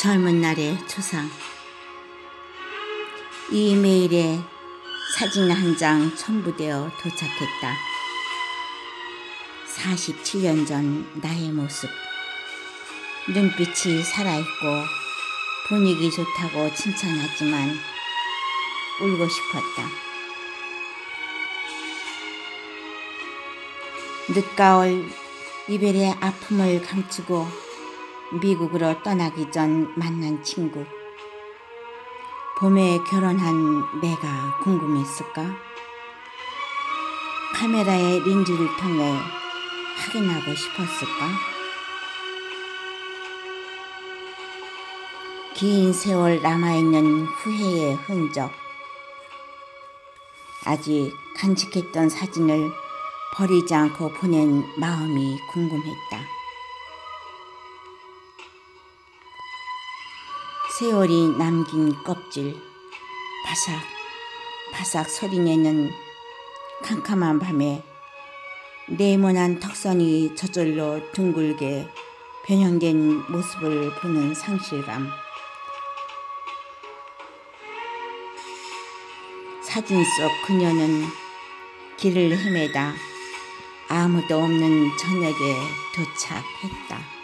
젊은 날의 초상 이메일에 사진 한 장 첨부되어 도착했다. 47년 전 나의 모습. 눈빛이 살아있고 분위기 좋다고 칭찬하지만 울고 싶었다. 늦가을 이별의 아픔을 감추고 미국으로 떠나기 전 만난 친구. 봄에 결혼한 내가 궁금했을까? 카메라의 린즈를 통해 확인하고 싶었을까? 긴 세월 남아있는 후회의 흔적. 아직 간직했던 사진을 버리지 않고 보낸 마음이 궁금했다. 세월이 남긴 껍질, 바삭, 바삭 소리내는 캄캄한 밤에 네모난 턱선이 저절로 둥글게 변형된 모습을 보는 상실감. 사진 속 그녀는 길을 헤매다 아무도 없는 저녁에 도착했다.